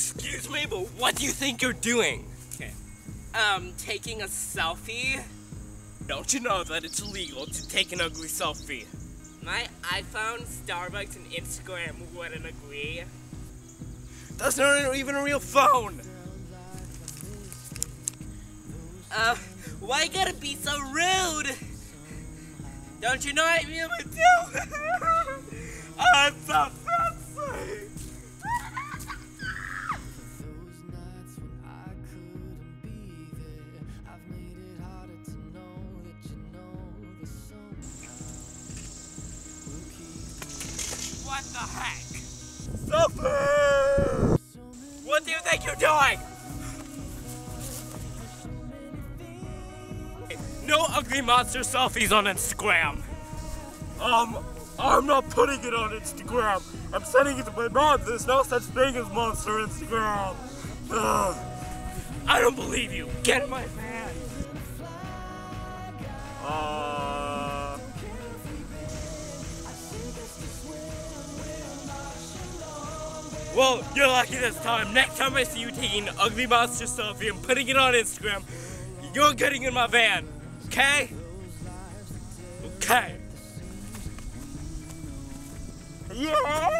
Excuse me, but what do you think you're doing? Okay. Um, taking a selfie. Don't you know that it's illegal to take an ugly selfie? My iPhone, Starbucks, and Instagram wouldn't agree. That's not even a real phone! Uh, why you gotta be so rude? Don't you know I'm human too? I'm so What the heck? Selfie! What do you think you're doing? No ugly monster selfies on Instagram. Um, I'm not putting it on Instagram. I'm sending it to my mom. There's no such thing as monster Instagram. Ugh. I don't believe you. Get in my van. Uh, well, you're lucky this time. Next time I see you taking ugly monster selfie and putting it on Instagram, you're getting in my van. Okay? Okay. Yeah!